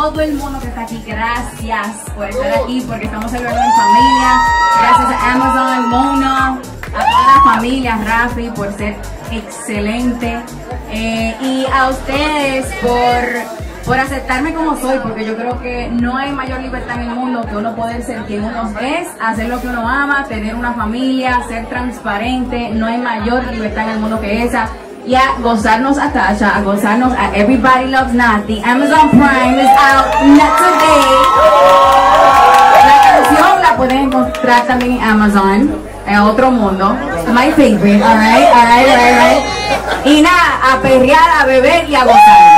todo el mundo que está aquí, gracias por estar aquí, porque estamos celebrando en familia. Gracias a Amazon, Mona, a toda la familia, Rafi, por ser excelente. Eh, y a ustedes por, por aceptarme como soy, porque yo creo que no hay mayor libertad en el mundo que uno poder ser quien uno es, hacer lo que uno ama, tener una familia, ser transparente. No hay mayor libertad en el mundo que esa y a gozarnos a Tasha, a gozarnos a Everybody Loves Nati. Amazon Prime is out today. La canción la pueden encontrar también en Amazon, en otro mundo. My favorite, alright, alright, alright, alright. Y nada, a perrear, a beber y a gozar.